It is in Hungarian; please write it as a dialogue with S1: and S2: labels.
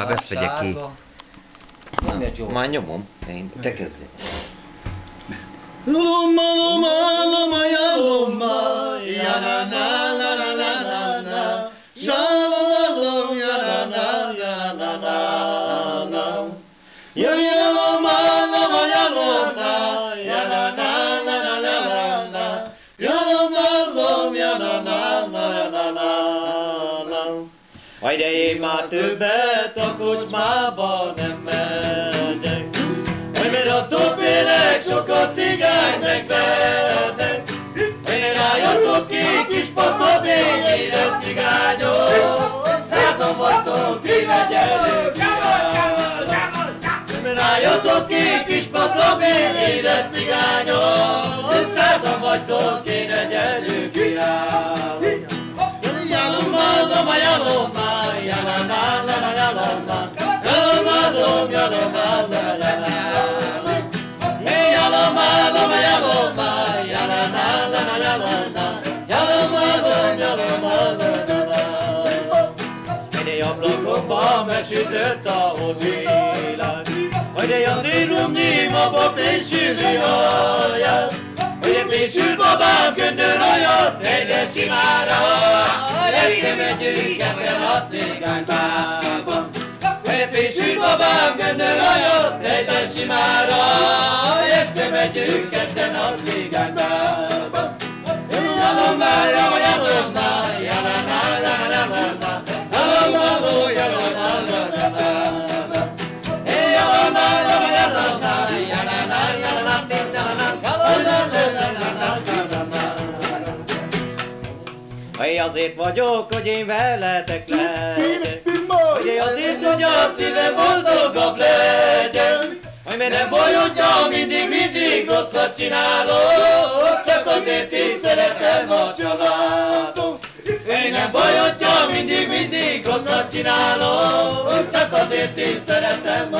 S1: Inkább ezt vegyek ki. Már nyomom. Én, te kezdj.
S2: Loma, loma, loma, ya loma, ya na na na na na na na. Shalom, lom, ya na na ya na na na. Aj, de én már többet a kocsmába nem megyek. Hogy mert attól félek, sokat cigány megvernek. Én rájöttök ki, kis pata végére cigányok. Százon vagytok, ti Mert rájöttök ki, kis pata végére cigányok. Százon vagytok, yaloma. Ide ablakomba mesütött a világ. Ide jandírum nyímaba fésülő alját. Ide fésül babám göndör ajat, egyes simára. Este megyünk ebben a cigánybába. Ide fésül babám göndör Hey, azért vagyok, hogy én veletek legyek. Hogy én azért, hogy a szívem boldogabb legyen. Hogy mert nem hogyha mindig, mindig rosszat csinálok. Csak azért én szeretem a családom. Én nem hogyha mindig, mindig rosszat csinálok. Csak azért én szeretem